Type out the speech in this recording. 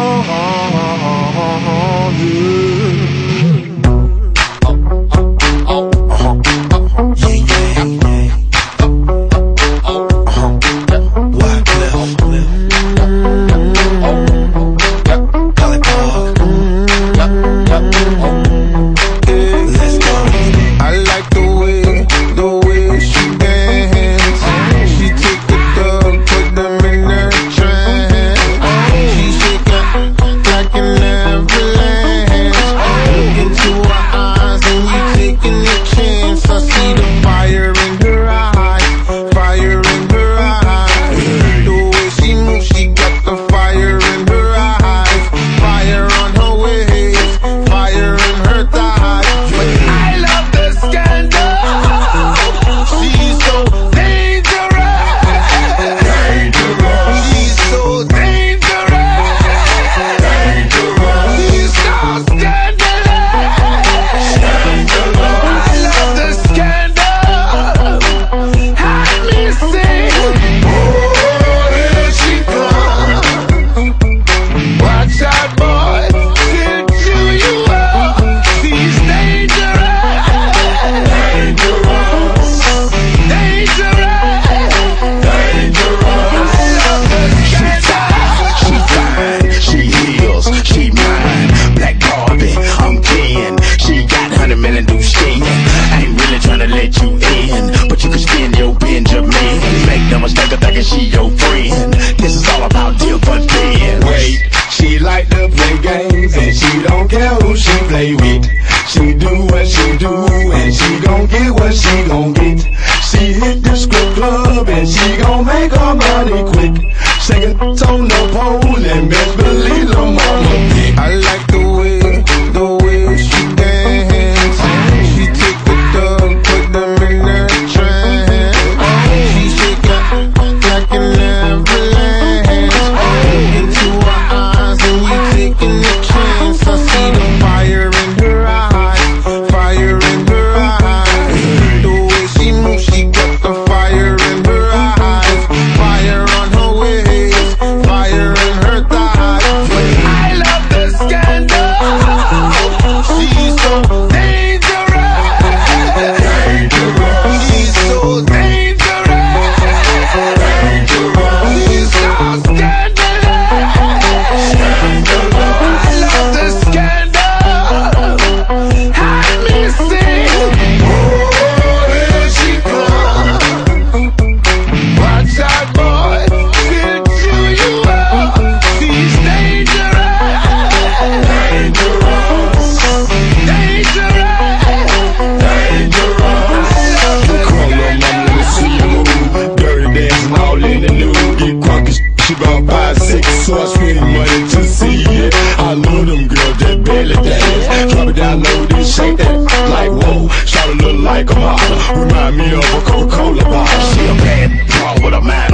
oh. oh. Play with. She do what she do, and she gon' get what she gon' get. She hit the strip club, and she gon' make her money quick. Shaking on the pole, and best believe the mama. I like the five six, so I spend money to see it. I love them girls that belly dance. Drop it down low, then shake that like whoa. Shout a little like a model. Remind me of a Coca-Cola bottle. She a bad broad with a mind